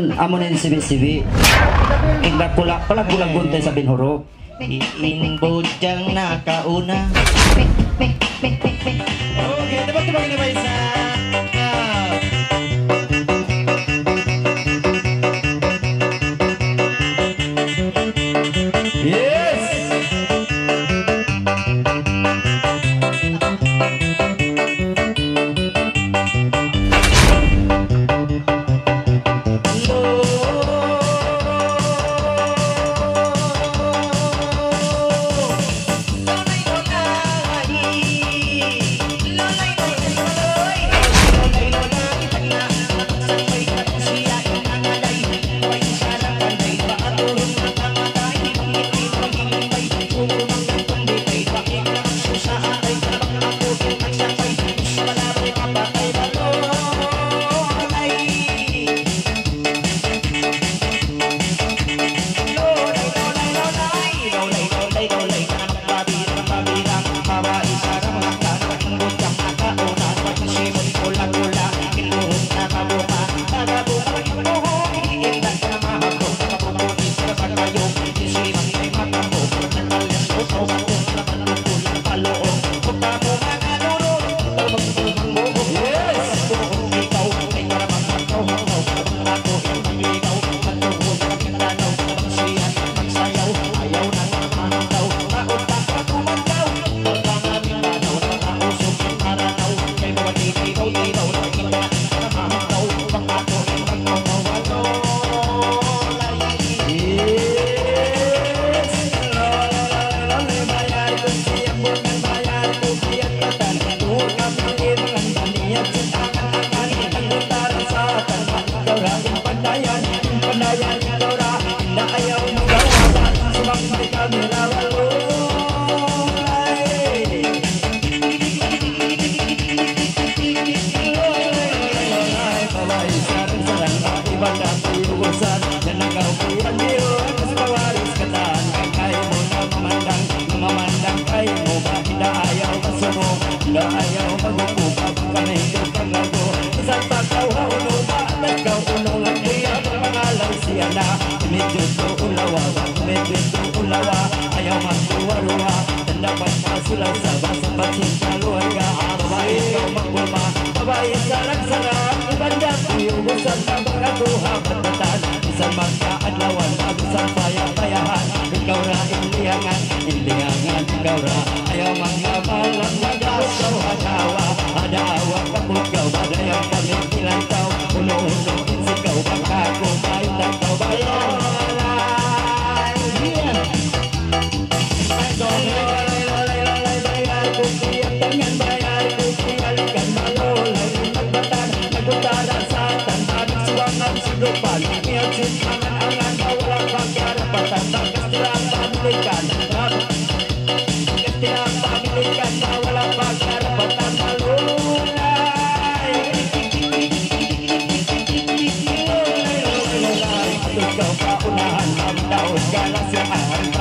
karon amo na yung sibi-sibi. Kiglag-kulak pala gulagun tayo sa binhurok. Ining nakauna. Okay, dapat tumagin na ba Ayaw magtuwa-luwa Tanda pagpasula sa basang batin kalua Ya Allah, Allah,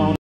amount